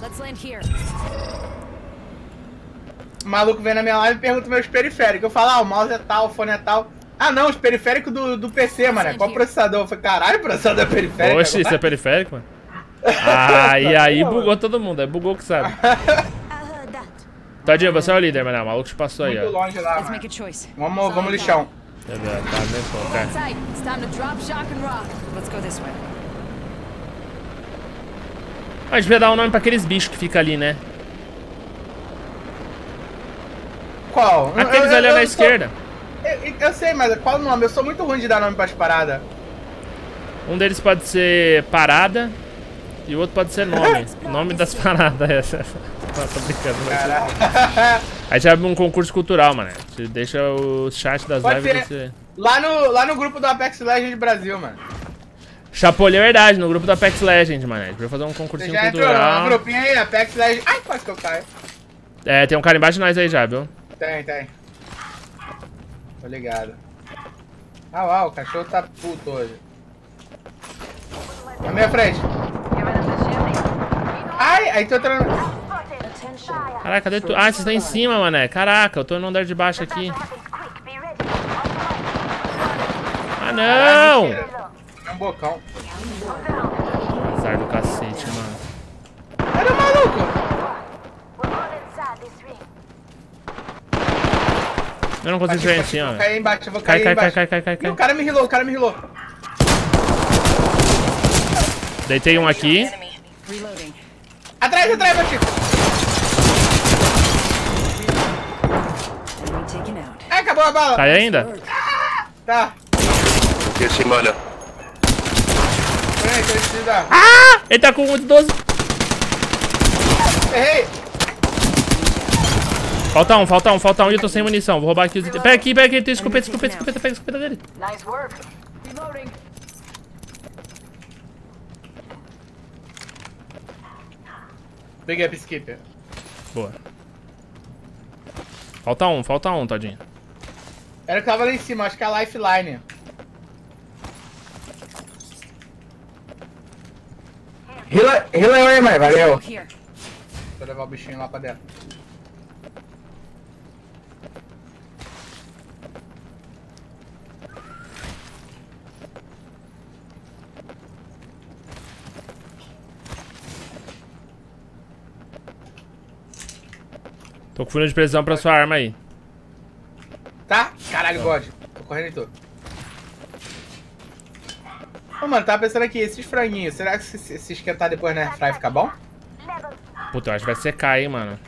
Let's land here. O maluco vem na minha live e pergunta meus periféricos. Eu falo, ah, o mouse é tal, o fone é tal. Ah, não, os periféricos do, do PC, mano. Qual processador? Eu falei, caralho, processador é periférico. Oxe, isso é periférico, mano? Ah, e aí bugou todo mundo. Aí bugou que sabe. Tadinho, você é o líder, mano. O maluco te passou aí, Muito ó. longe lá, mano. Vamos, vamos lixão. Ver, tá bem pô, cara. A gente devia dar um nome pra aqueles bichos que ficam ali, né? Qual? Eu- Aqueles eu- ali eu na sou- esquerda. Eu, eu sei, mas qual o nome? Eu sou muito ruim de dar nome pras paradas. Um deles pode ser parada e o outro pode ser nome. Nome das paradas é essa. Não, tô brincando. Mas... Cara. A gente abre um concurso cultural, mano. Você deixa o chat das Pode lives ser. você... lá, no, lá no grupo do Apex Legends Brasil, mano. Chapolho é verdade, no grupo do Apex Legends, mano. A gente fazer um Você concursinho já entrou cultural. no grupinho aí, Apex Legends. Ai, quase que eu caio. É, tem um cara embaixo de nós aí já, viu? Tem, tem. Tô ligado. Ah, uau, o cachorro tá puto hoje. Na minha frente. Ai, aí tô entrando. Caraca, cadê tu? Ah, vocês estão em cima, mané. Caraca, eu tô no andar de baixo aqui. Ah, não! Um bocão. Azar do cacete, mano. Cadê o maluco? Eu não consigo chegar em Vou cima, velho. cair embaixo, eu vou Cai, cair cai, cai, embaixo. cai, cai, cai, Ih, o cai. cara me rilou, o cara me rilou. Deitei um aqui. Atrás, atrás, Batista. Enemy taken out. Ai, acabou a bala. Aí ainda? Tá. Aqui em Ah! Ele tá com um de 12. Errei. Falta um, falta um, falta um e eu tô sem munição. Vou roubar aqui os itens. Pega aqui, pega aqui, tem escopeta, escopeta, escopeta, pega a escopeta dele. Reloading. Peguei a Peacekeeper. Boa. Falta um, falta um, tadinho. Era o que tava lá em cima, acho que é a Lifeline. Rila, rila eu aí, mãe, valeu. Here. Vou levar o bichinho lá pra dentro. Tô com furo de precisão pra sua arma aí. Tá? Caralho, God. Tô correndo em tudo. Ô, mano, tava pensando aqui, esses franguinhos, será que se, se- esquentar depois na airfry fica bom? Puta, eu acho que vai secar, hein, mano.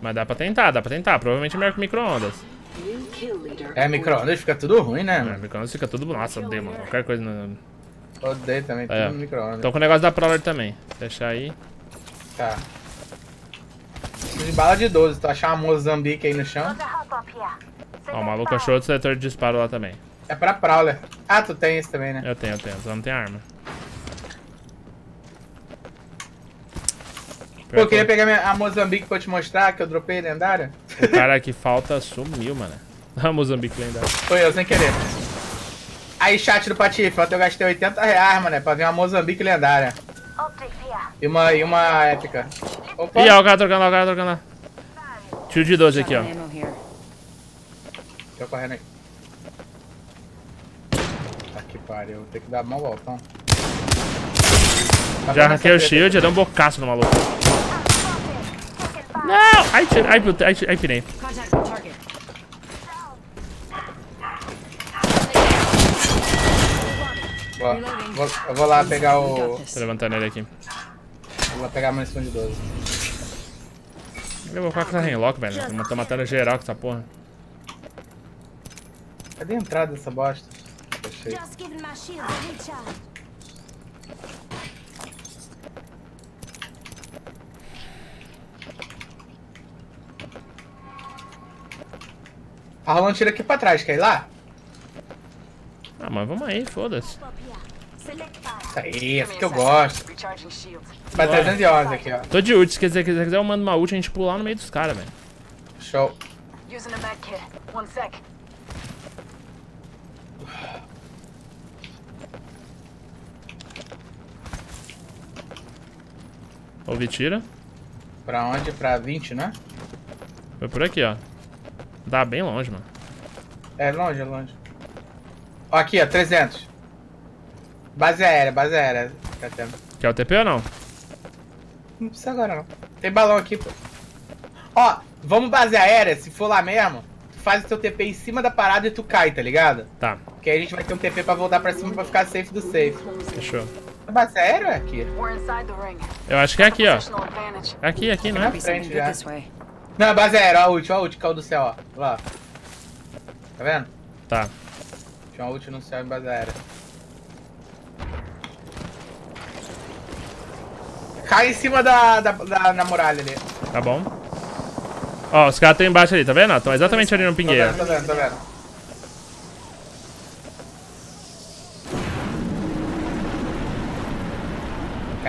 Mas dá pra tentar, dá pra tentar. Provavelmente é melhor que micro-ondas. É, micro-ondas fica tudo ruim, né, É, mano? micro-ondas fica tudo... Nossa, odeio, mano. Qualquer coisa no... Odeio também, tudo É. no micro-ondas. Tô com o negócio da Prowler também. Deixar aí. Tá. De bala de 12, tu achar uma Mozambique aí no chão. Ó, o maluco achou outro seletor de disparo lá também. É pra Prowler. Ah, tu tem esse também, né? Eu tenho, eu tenho. Só não tem arma. Pô, eu queria pegar minha, a Mozambique pra eu te mostrar, que eu dropei lendária. O cara que falta sumiu, mano. A Moçambique lendário. Foi eu, sem querer. Aí, chat do Patife, ontem eu gastei 80 reais, mano, pra ver uma Mozambique lendária. E uma, e uma épica. Opa! Ih, ó, o cara trocando lá, o cara trocando lá. Tiro de 12 aqui, ó. Tô correndo aí. Tá que pariu, vou ter que dar mal voltão. Tá Já arranquei o shield, já dei um bocaço no maluco. Não! Ai, ai, ai, target. Ó, vou, eu vou lá pegar o. Tô levantando ele aqui. Vou lá pegar a munição de 12. Eu vou ficar com essa Renlock, velho. Eu tô matando geral com essa porra. Cadê a entrada dessa bosta? Achei. Just giving my shield a recharge. Tá rolando tiro aqui pra trás, quer ir lá? Ah, mas vamos aí, foda-se. Isso aí, esse que eu gosto. Vai 311 aqui, ó. Tô de ult, se quiser, quiser, quiser eu mando uma ult e a gente pular no meio dos caras, velho. Show. Using a med kit. One sec. Ouvi tiro. Pra onde? Pra 20, né? Foi por aqui, ó. Dá bem longe, mano. É longe, é longe. Ó, aqui, ó, 300. Base aérea, base aérea. Tá. Quer o TP ou não? Não precisa agora, não. Tem balão aqui, pô. Ó, vamos base aérea, se for lá mesmo, tu faz o teu TP em cima da parada e tu cai, tá ligado? Tá, Que aí a gente vai ter um TP pra voltar pra cima pra ficar safe do safe. fechou. Base aérea é aqui? Eu acho que é aqui, ó. Advantage. Aqui, aqui, não é? Não, base aérea, ó a ult, ó a ult, caiu do céu, ó. Lá. Tá vendo? Tá. Tinha uma ult no céu em base aérea. Cai em cima da, da, da, na muralha ali. Tá bom. Ó, os caras estão embaixo ali, tá vendo? Estão exatamente ali no pingueiro. vendo, tô vendo, tô vendo.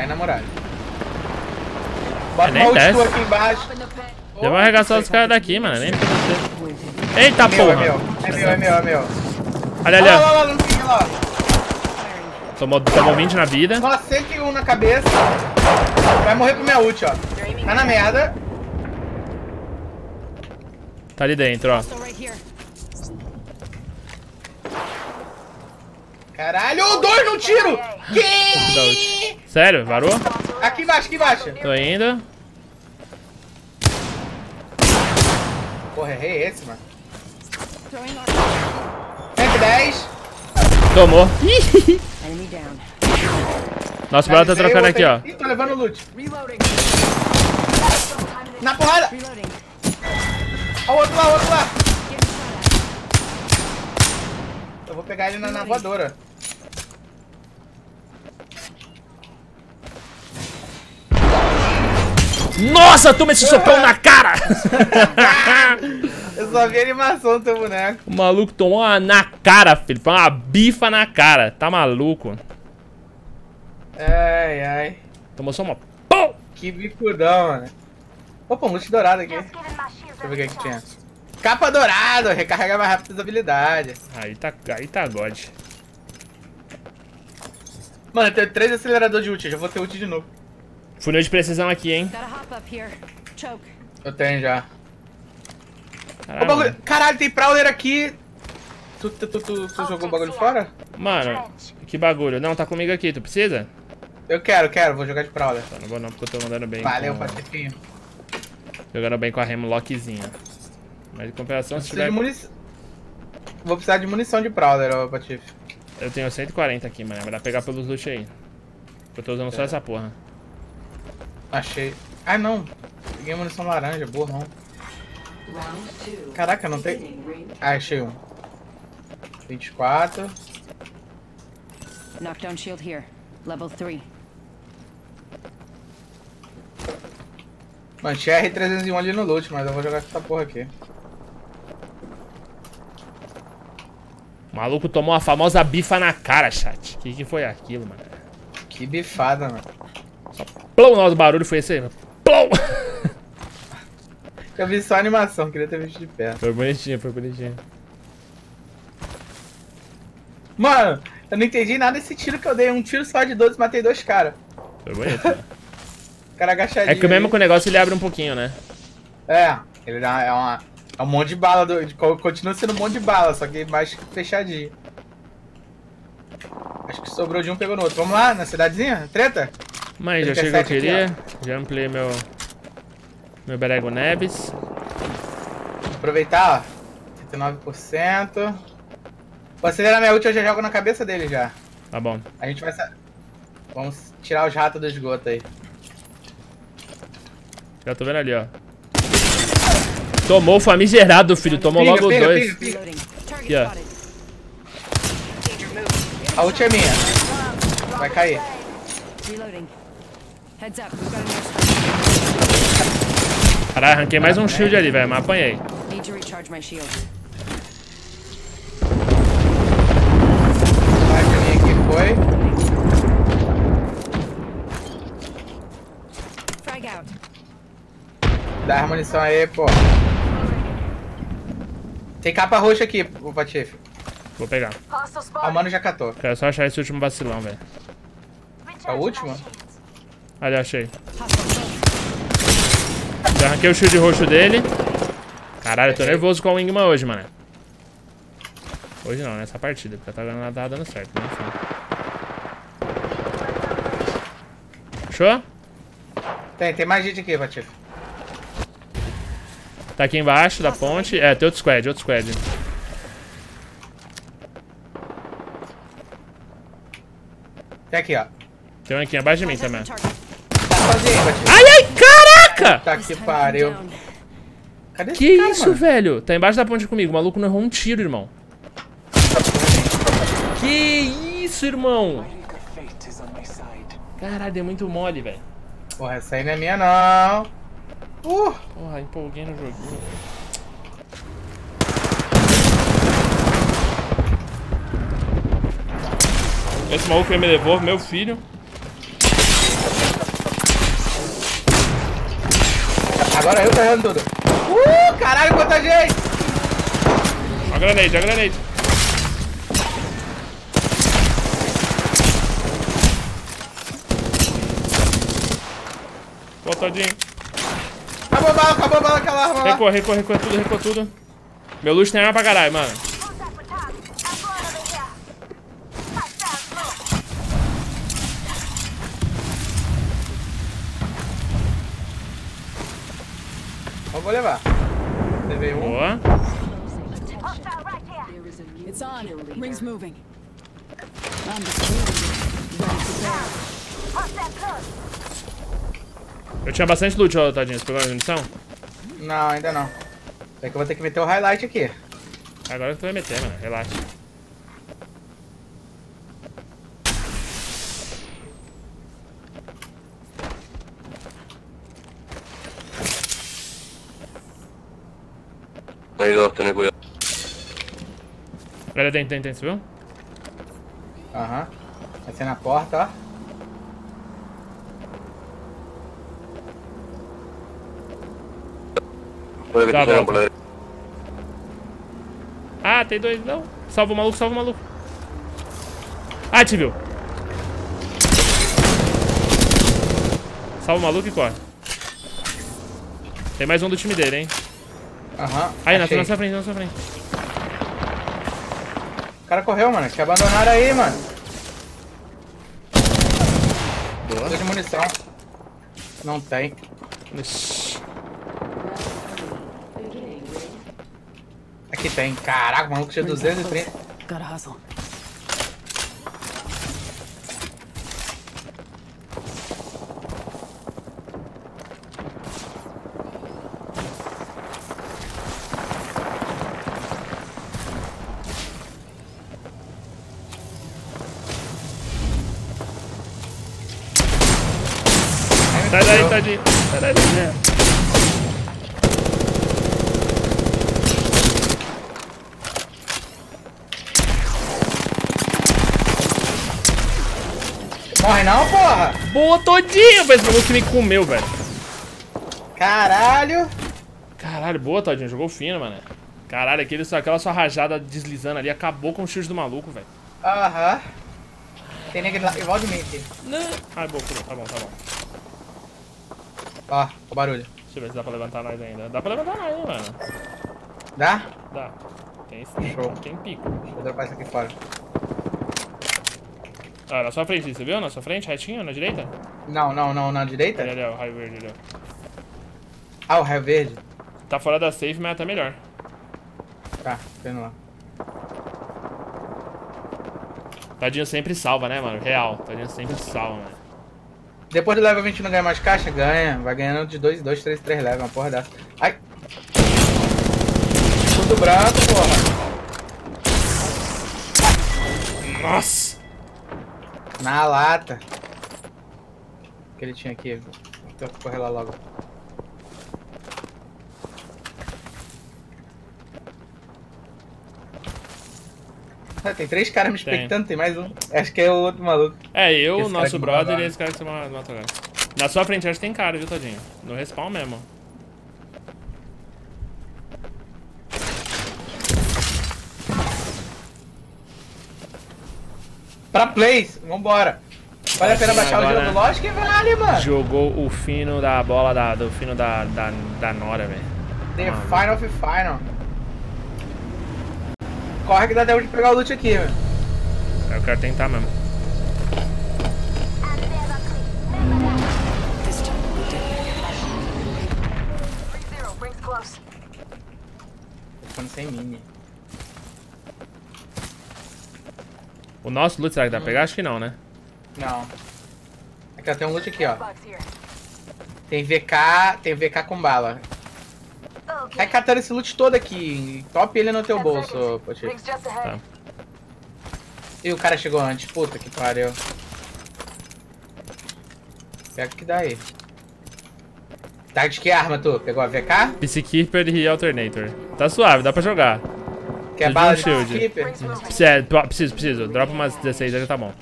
Cai na muralha. Bota É, nem uma desce. aqui embaixo. Já vou arregaçar os caras daqui, mano. Nem... Eita É meu, é porra! meu. É meu, é meu, é meu. Olha ali, Olha lá, ó. Tomou, tomou 20 na vida. Nossa, 101 na cabeça. Vai morrer com minha ult, ó. Tá na merda. Tá ali dentro, ó. Caralho, dois no tiro! Que? Sério? Varou? Aqui embaixo, aqui embaixo. Tô indo. Porra, errei esse, mano. Throwing our 110. Tomou. down. Nosso brother tá trocando aqui, ó. Ih, tô levando loot. Na porrada. Ó o outro lá, o outro lá. Eu vou pegar ele na, na voadora. Nossa, toma esse socão na cara! Eu só vi a animação do teu boneco. o maluco tomou uma na cara, filho. Foi uma bifa na cara. Tá maluco? Ai, ai. Tomou só uma. Pum! Que bicudão, mano. Opa, um loot dourado aqui. Deixa eu ver o que, que tinha. Capa dourada, recarrega mais rápido as habilidades. Aí tá, aí tá God. Mano, eu tenho três aceleradores de ult, eu já vou ter ult de novo. Funil de precisão aqui, hein? Eu tenho já. Ô, Caralho, bagulho... Caralho, tem Prowler aqui. Tu, tu, tu, tu, tu jogou o bagulho fora? Mano, que bagulho. Não, tá comigo aqui. Tu precisa? Eu quero, quero, vou jogar de Prowler. Tá, não vou não, porque eu tô mandando bem. Valeu, com... Pacifinho. Jogando bem com a Hemlockzinha. Mas de compensação, se tiver... munição. Vou precisar de munição de Prowler, ô Patife. Eu tenho 140 aqui, mano. Vai dar pra pegar pelos loot aí. Eu tô usando só essa porra. Achei. Ah, não. Peguei munição laranja, burrão. Caraca, não tem. Ah, achei um. 24. Knockdown shield here. Level 3. Mano, tinha R301 ali no loot, mas eu vou jogar essa porra aqui. O maluco tomou a famosa bifa na cara, chat. Que que foi aquilo, mano? Que bifada, mano. Plum, nosso barulho foi esse aí. Plum! Eu vi só a animação, queria ter visto de perto. Foi bonitinho, foi bonitinho. Mano, eu não entendi nada desse tiro que eu dei. Um tiro só de 12 matei dois caras. Foi bonito. né? O cara agachadinho. É que mesmo aí. com o negócio ele abre um pouquinho, né? É, ele dá, é, uma, é um monte de bala. Do, de- co- continua sendo um monte de bala, só que mais fechadinho. Acho que sobrou de um, pegou no outro. Vamos lá, na cidadezinha? Treta? Mas já chegou o que eu 37 aqui, queria. Já ampliei meu. Meu Berego Neves. Aproveitar, ó. 79%. Vou acelerar minha ult, eu já jogo na cabeça dele já. Tá bom. A gente vai... sa- Vamos tirar os ratos do esgoto aí. Já tô vendo ali, ó. Tomou o famigerado, filho. Tomou Pinga, logo pinga, dois. pinga, Aqui, ó. A ult é minha. Vai cair. Reloading. Caralho, arranquei mais um shield ali, velho. Mas apanhei. Need to recharge my shield. Vai pra mim aqui, foi. Frag out. Dá a munição aí, pô. Tem capa roxa aqui, o Patife. Vou pegar. Hostile A spot. mano já catou. Quero só achar esse último vacilão, velho. É o último? Ali, achei. Já arranquei o shield roxo dele. Caralho, eu tô nervoso com o Wingman hoje, mano. Hoje não, nessa partida, porque tá dando, tá dando certo, né? Enfim. Fechou? Tem, tem mais gente aqui, Patife. Tá aqui embaixo da ponte. É, tem outro squad, outro squad. Tem aqui, ó. Tem um aqui abaixo de mim também. Aí. Ai, ai, caraca! Tá que pariu. Cadê Que cara, isso, mano? velho? Tá embaixo da ponte comigo. O maluco não errou um tiro, irmão. Que isso, irmão? Caralho, deu muito mole, velho. Porra, essa aí não é minha, não. Uh! Porra, empolguei no joguinho. Esse maluco aí me levou, meu filho. Agora eu tô errando tudo. Uh! Caralho, quanta gente! A granade, a granade. Boa, todinho. Acabou a bala, acabou a bala, aquela arma lá. Recua, recua, recua tudo, recua tudo. Meu luxo tem arma pra caralho, mano. Eu vou levar. Levei um. Boa. It's on. Ring's moving. Eu tinha bastante loot, ó, tadinho. Você pegou a munição? Não, ainda não. É que eu vou ter que meter o highlight aqui. Agora tu vai meter, mano. Relaxa. Hay dos, tener cuidado. Olha dentro, dentro, dentro, você viu? Aham. Vai ser na porta, ó. Derecha. Ah, tem dois, não. Salva o maluco, salva o maluco. Ah, te viu. Salva o maluco e corre. Tem mais um do time dele, hein? Aham. Aí, na nossa frente, na nossa frente. O cara correu, mano. Te abandonaram aí, mano. Tô de munição. Não tem. Ixi. Aqui tem. Caraca, o maluco tinha 230. Gotta hustle. Sai daí, tadinho. Sai daí, tadinho. Morre não, porra! Boa, todinho. Esse maluco que me comeu, velho. Caralho! Caralho, boa, tadinho. Jogou fino, mano. Caralho, aquele, aquela sua rajada deslizando ali acabou com o shield do maluco, velho. Aham. Tem negro lá, igual de mim aqui. Não. Ai, boa, tá bom, tá bom. Ó, o barulho. Deixa eu ver se dá pra levantar nós ainda. Dá pra levantar nós, hein, mano. Dá? Dá. Tem sim. Show. Tem pico. Deixa eu dropar isso aqui fora. Ah, na sua frente, você viu? Na sua frente, retinho, na direita? Não, não, não, na direita? Ali, ali, ó, o raio verde ali, ó. Ah, o raio verde. Tá fora da safe, mas tá melhor. Tá, vendo lá. Tadinho sempre salva, né, mano? Real. Tadinho sempre salva, mano. Depois do level 20 não ganha mais caixa? Ganha. Vai ganhando de 2, 2, 3, 3 level, uma porra dessa. Ai! Tudo branco, porra. Nossa! Na lata. O que ele tinha aqui? Vou correr lá logo. Ah, tem três caras me Tem. expectando, tem mais um. Acho que é o outro maluco. É, eu, cara nosso brother e esse cara que você ma- matou agora. Na sua frente, acho que tem cara, viu, Tadinho? No respawn mesmo. Pra plays, vambora. Vale a pena baixar o Agora- jogo? Lógico que vale, mano. Jogou o fino da bola da, do fino da, da, da Nora, velho. The Ah. Final of Final. Corre que dá tempo de pegar o loot aqui, velho. Eu quero tentar mesmo. This time we'll do it. 3-0, rings close. Tô ficando sem mini. O nosso loot, será que dá pra pegar? Acho que não, né? Não. Aqui, ó, tem um loot aqui, ó. Tem VK, tem VK com bala. Vai catando esse loot todo aqui. Top ele no teu 10 bolso. Poti. Tá. E o cara chegou antes. Puta que pariu. Pega o que dá aí. Tá de que arma tu? Pegou a VK? Peacekeeper e Alternator. Tá suave, dá pra jogar. Quer de bala um de shield. moving. Precisa, preciso, preciso. Dropa umas 16 aí, tá bom.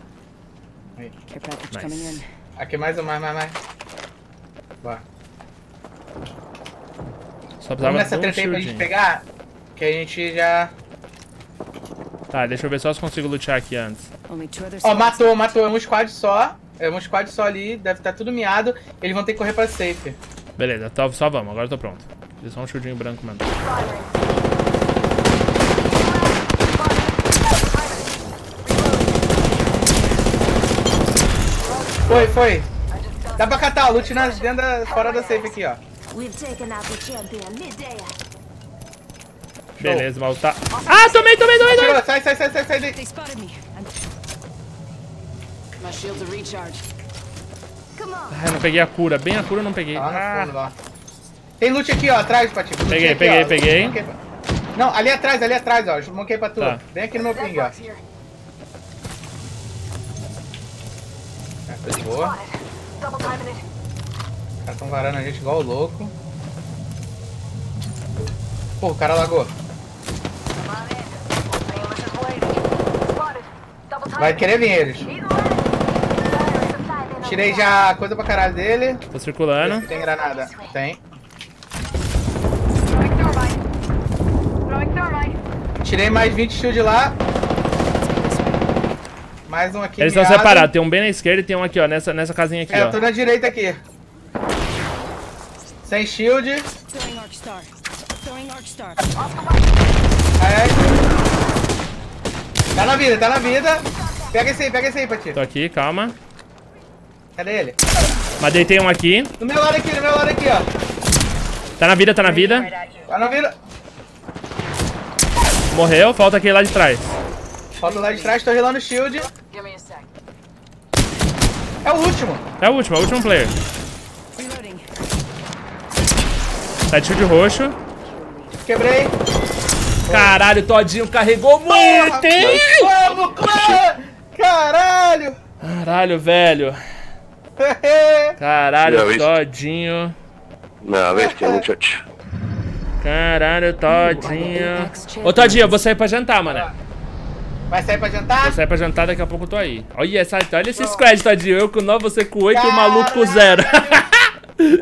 Nice. Aqui mais um, mais, mais, mais. Bora. Só precisava Vamos nessa de um treta aí pra gente pegar? Que a gente já... Tá, deixa eu ver só se consigo lutear aqui antes. Ó, squads. matou, matou. É um squad só. É um squad só ali. Deve estar tudo miado. Eles vão ter que correr pra safe. Beleza, tá, só vamos, agora eu tô pronto. Fiz só um shieldinho branco mesmo. Foi, foi. Dá pra catar o loot na, dentro da, fora da safe aqui, ó. Beleza, mal tá. Ah, tomei, tomei, tomei, tomei! Sai, sai, sai, sai, sai daí. Ah, não peguei a cura, bem a cura eu não peguei. Tá Ah, fundo, lá. Tem loot aqui, ó, atrás, Pati. Loot Peguei, aqui, peguei, ó. peguei. Não, ali atrás, ali atrás, ó. Monkey pra tu. Tá. Vem aqui no meu ping, ó. Tá de boa. Os caras tão varando a gente igual o louco. Pô, o cara lagou. Vai querer vir eles. Tirei já coisa pra caralho dele. tô circulando. Tem granada? Tem. Tirei mais 20 shield lá. Mais um aqui. Eles estão separados, tem um bem na esquerda e tem um aqui, ó, nessa, nessa casinha aqui, É, eu ó. tô na direita aqui. Sem shield. Tá na vida, tá na vida. Pega esse aí, pega esse aí, Pati. Tô aqui, calma. Cadê ele? Mas deitei um aqui. No meu lado aqui, no meu lado aqui, ó. Tá na vida, tá na vida. Tá na vida. Morreu, falta aquele lá de trás. Falta lá de trás, tô relando o shield. Give me a sec. É o último. É o último, é o último player. Reloading. Tá de shield roxo. Quebrei. Caralho, Todinho carregou muito, hein? Vamos, clã! Caralho! Caralho, velho. Caralho, Já viste? Todinho. Una bestia, muchacho. Caralho, Todinho. Ô, Todinho, eu vou sair pra jantar, mano. Vai sair pra jantar? Vou sair pra jantar, daqui a pouco eu tô aí. Olha, essa, olha esse squad, Todinho. Eu com 9, você com 8 e o maluco com 0.